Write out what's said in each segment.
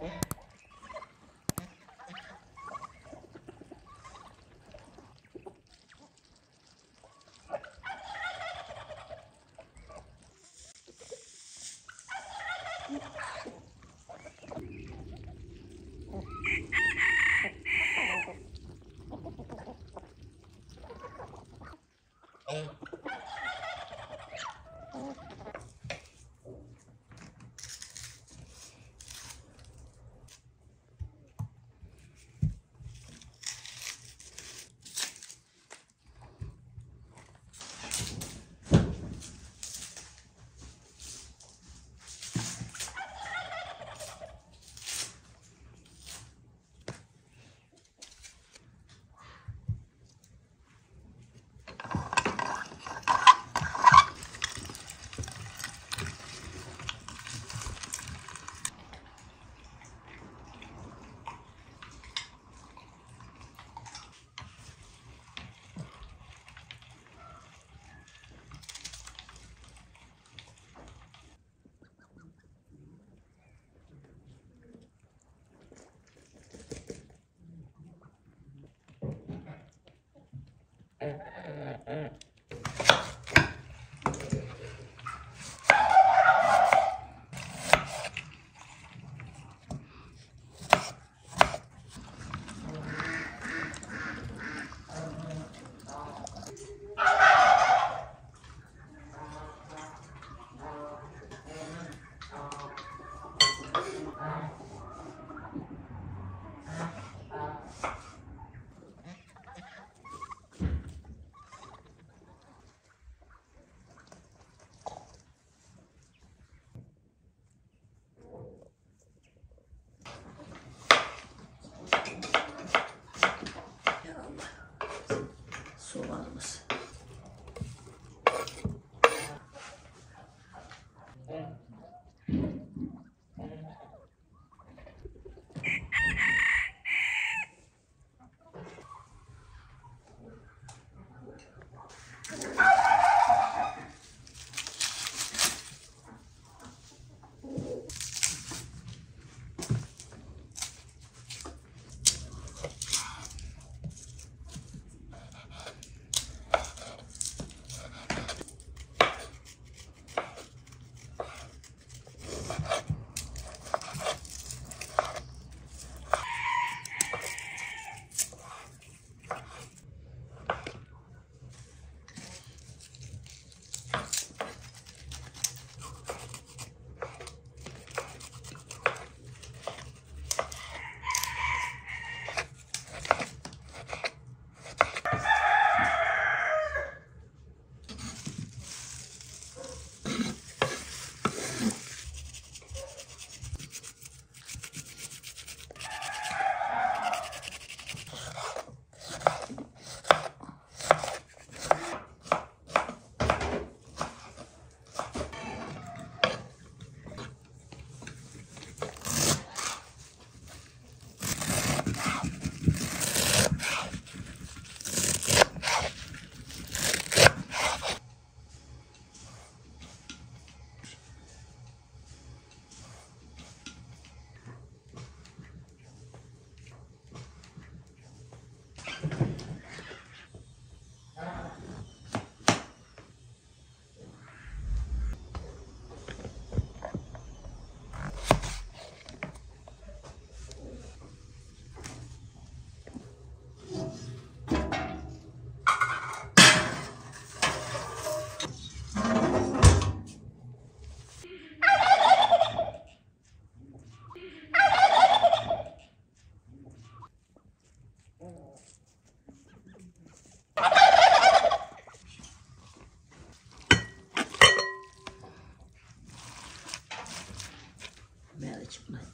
Okay. Mm.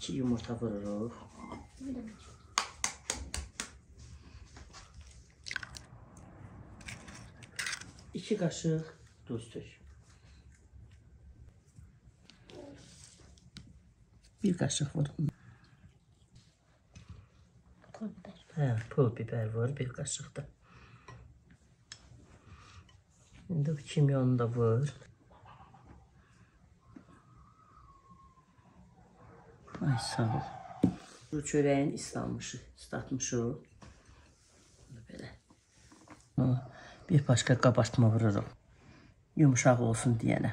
İki yumurta vururuz. 2 qaşıq duz tök. 1 qaşıq var. Pul biber. Hə, pul biber var 1 qaşıq da. İndi kimyonu da var. Ay sağ ol. Bu çörəyin islanmışı, islatmışıq. Bunu Belə. Ha, Bir başqa qabartma vururuq. Yumuşaq olsun deyənə.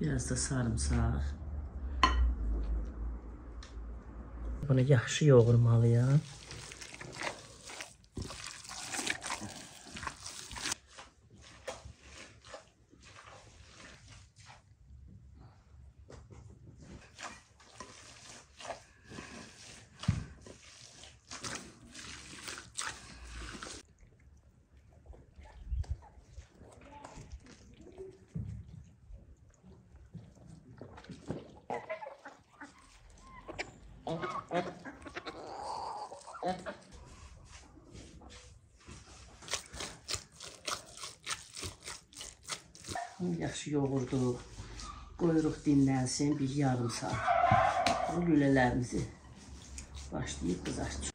Biraz da sarımsaq. Bunu yaxşı yoğurmalıyam. Dinlənsin bir yarım saat. Bu lülələrimizi başlayıb qızartacağıq.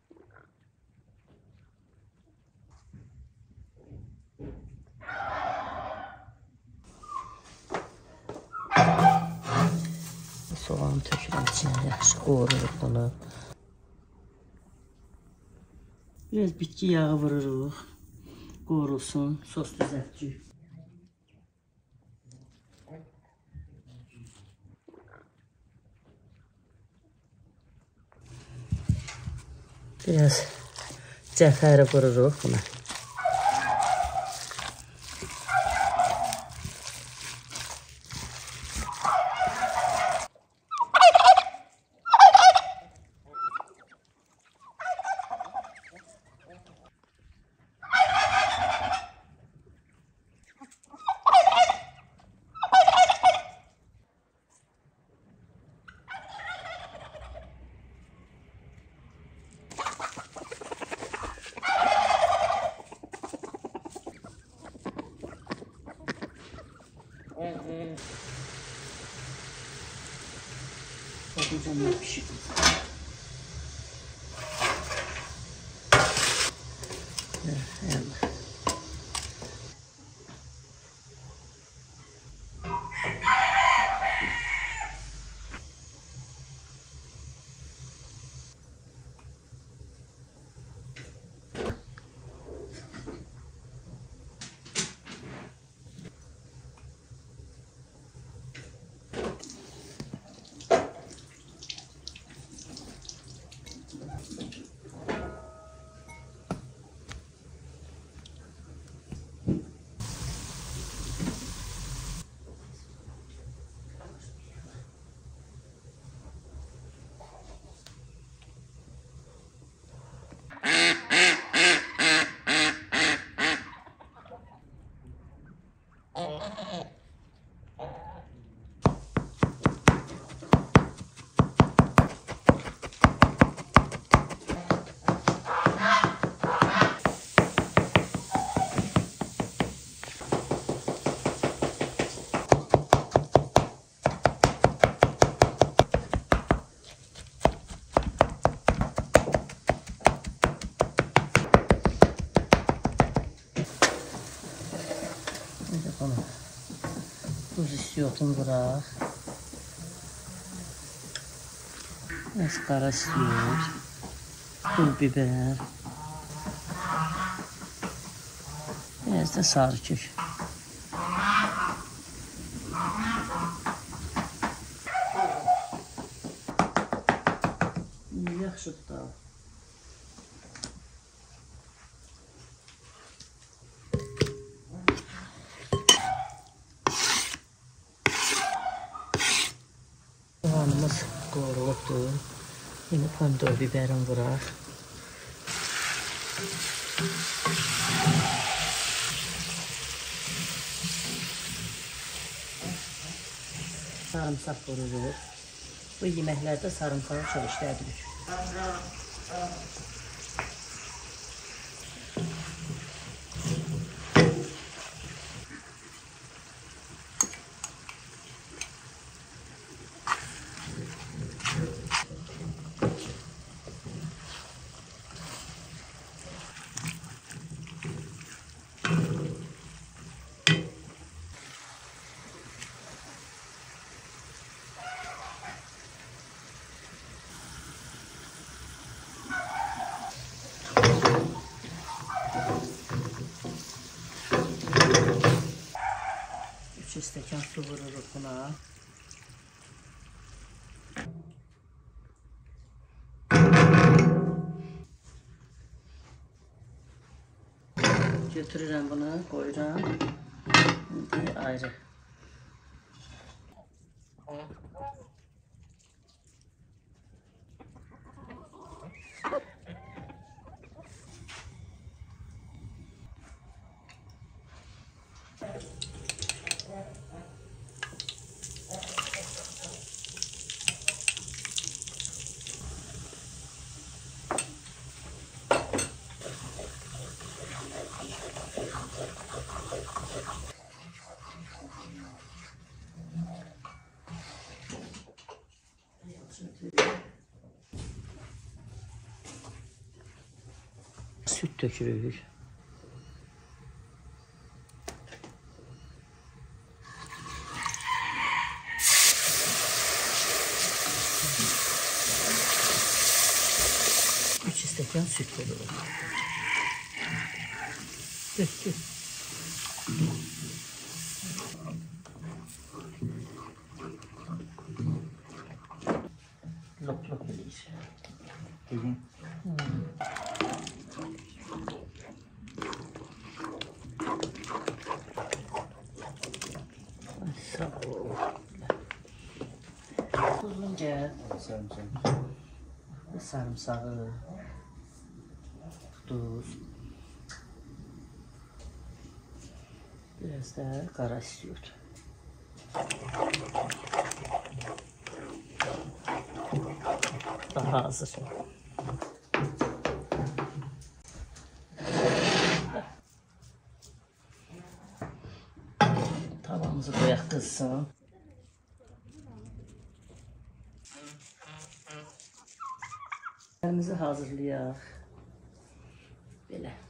Soğan tökürəm içinə, yaxşı qovururuq bunu. Biraz bitki yağı vururuq. Qovrulsun, sos düzəltəcəyik. त्यस च्याखाएर कुरो रोप्न 嗯是 Bunu tuz istiyorsun bırak. Biraz kara istiyor. Pul biber. Biraz da sarı kök. Qovrulubdur. Yine pomidor biberim vuraq. Sarımsaq vururuq. Bu yeməklərdə sarımsağı çox işlədirik. 2 stəkan su vururuq buna. Götürürəm bunu, qoyuram. İndi ayrı. Süt dökürük. Üç stəkan süt koyuruq. Dök, dök. Qara süt. Daha hazır. Tavamızı qoyaq qızsın. Yerimizi hazırlayaq. Belə.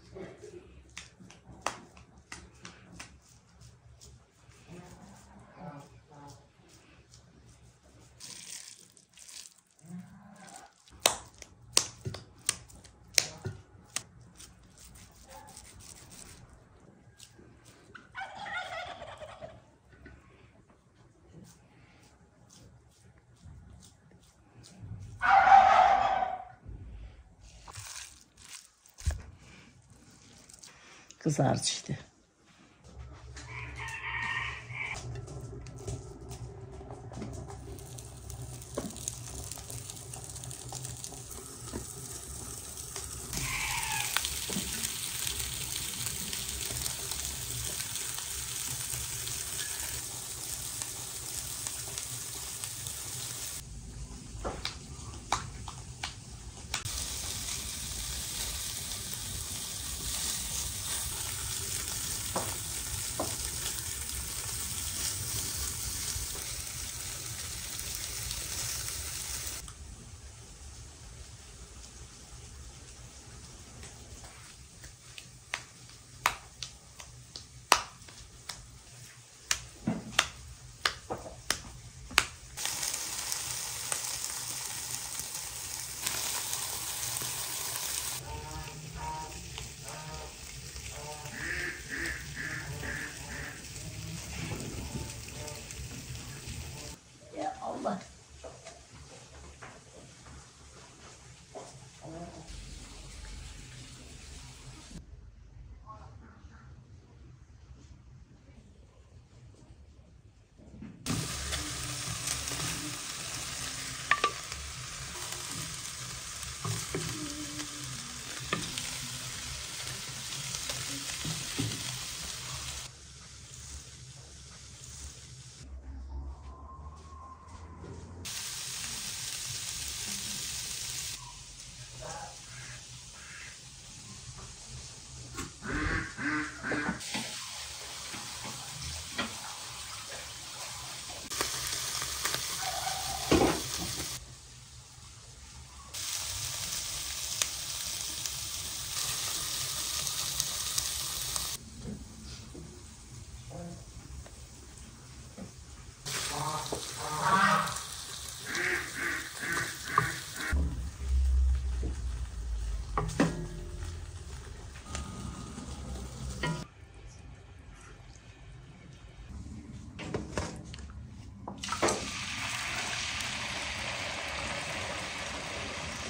Kızardı işte.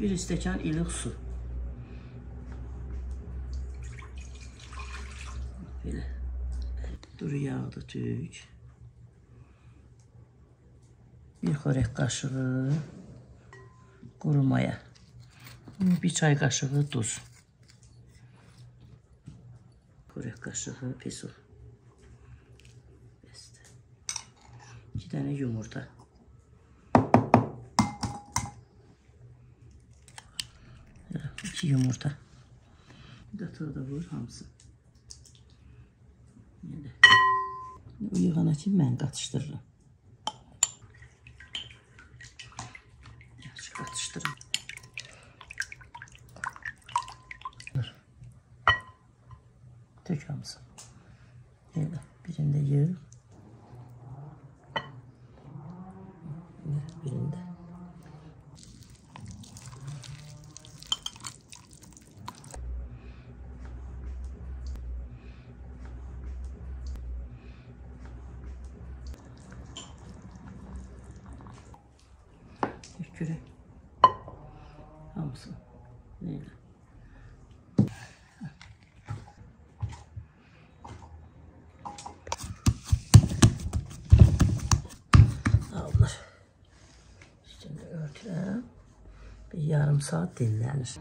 Bir stəkan ilıq su. Belə. Duru yağı tük. Bir xörək qaşığı quru. Bir çay qaşığı duz. Xörək qaşığı. Bəsdir. İki dənə yumurta. İki yumurta. Qatağı da vur hamısı. Belə. O yığana ki mən qatışdırıram. Yarım saat dinlenir.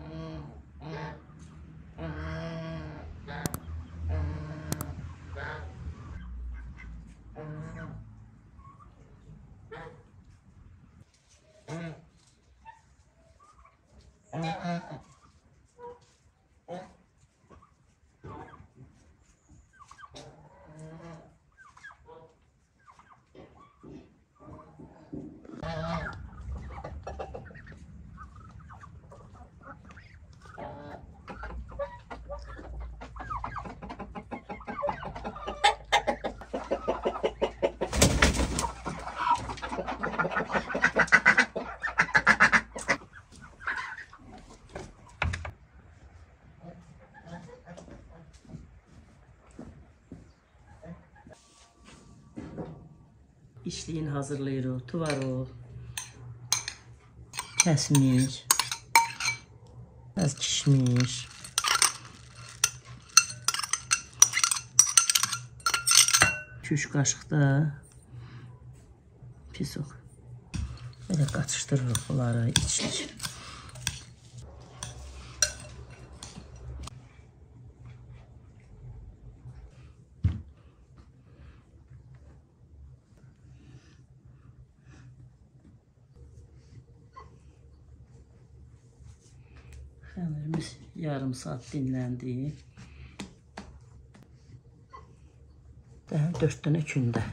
İşliyin hazırlayırıq. Tuvarıq. Kəsmiş. Az kişmiş. Küş qaşıqda pisoq. Belə qatışdırırıq bunları içlik. Yarım saat dinləndi. Daha 4 dənə kündə.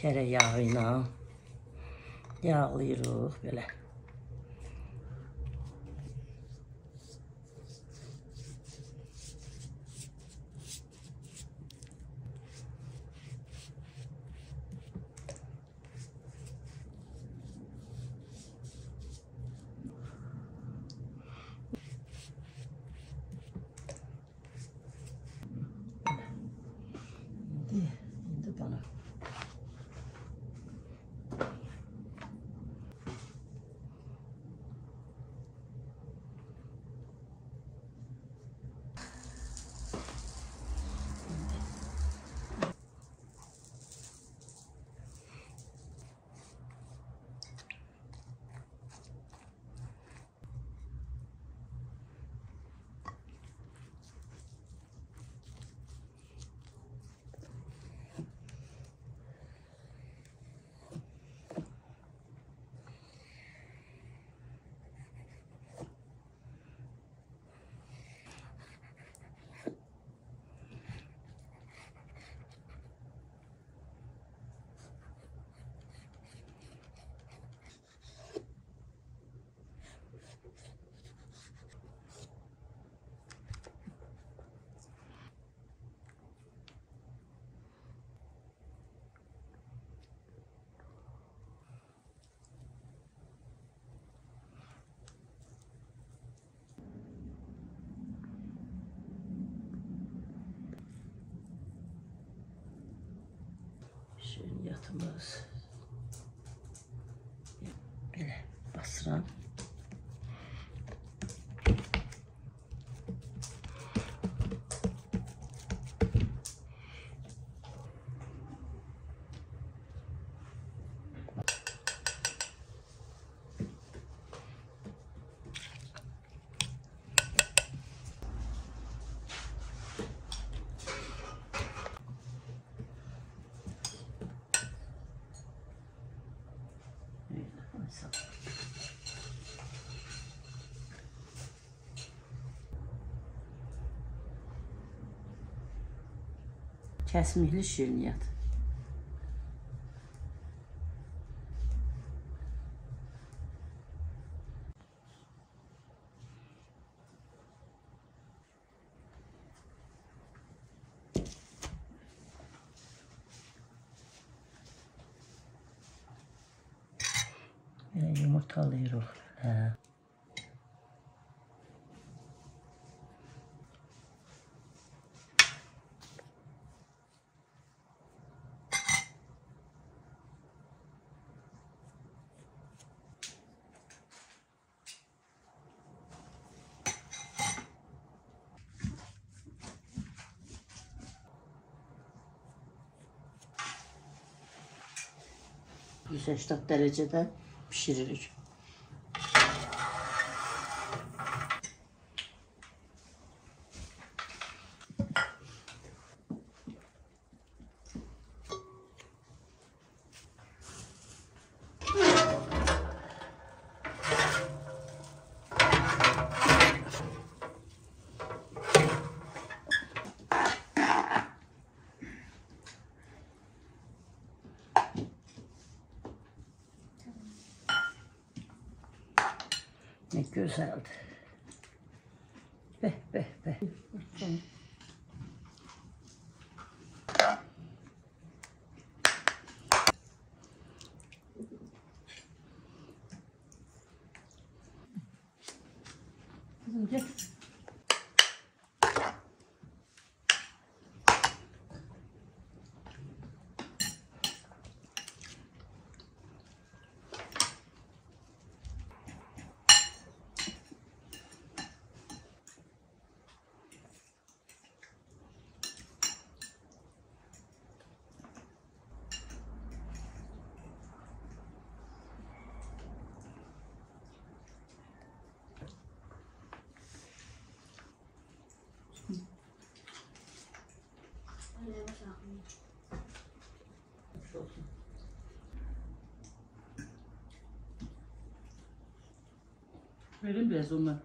Kərə yağı ilə Şirin yatımız. Kəsmikli şirniyyat. %80 dərəcədə bişiririk. 你这确定别墅吗